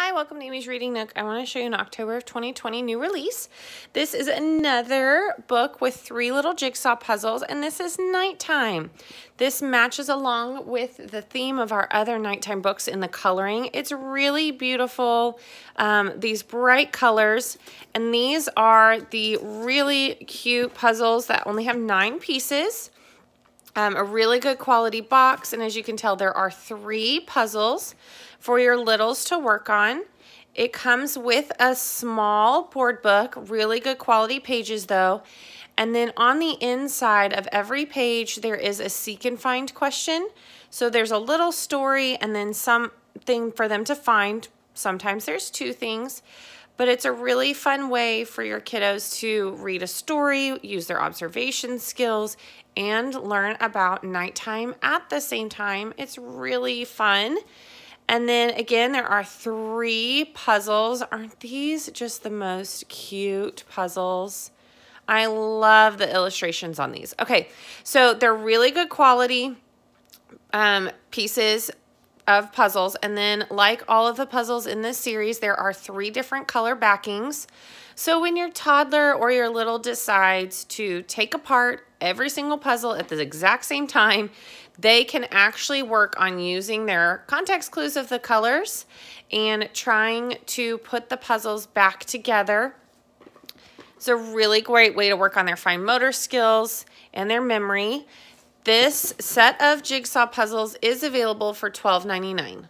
Hi, welcome to Amy's Reading Nook. I want to show you an October of 2020 new release. This is another book with three little jigsaw puzzles, and this is nighttime. This matches along with the theme of our other nighttime books in the coloring. It's really beautiful, um, these bright colors, and these are the really cute puzzles that only have nine pieces. Um, a really good quality box, and as you can tell, there are three puzzles for your littles to work on. It comes with a small board book, really good quality pages though. And then on the inside of every page, there is a seek and find question. So there's a little story and then something for them to find. Sometimes there's two things, but it's a really fun way for your kiddos to read a story, use their observation skills, and learn about nighttime at the same time. It's really fun. And then again, there are three puzzles. Aren't these just the most cute puzzles? I love the illustrations on these. Okay, so they're really good quality um, pieces of puzzles. And then like all of the puzzles in this series, there are three different color backings. So when your toddler or your little decides to take apart every single puzzle at the exact same time, they can actually work on using their context clues of the colors and trying to put the puzzles back together. It's a really great way to work on their fine motor skills and their memory. This set of jigsaw puzzles is available for $12.99.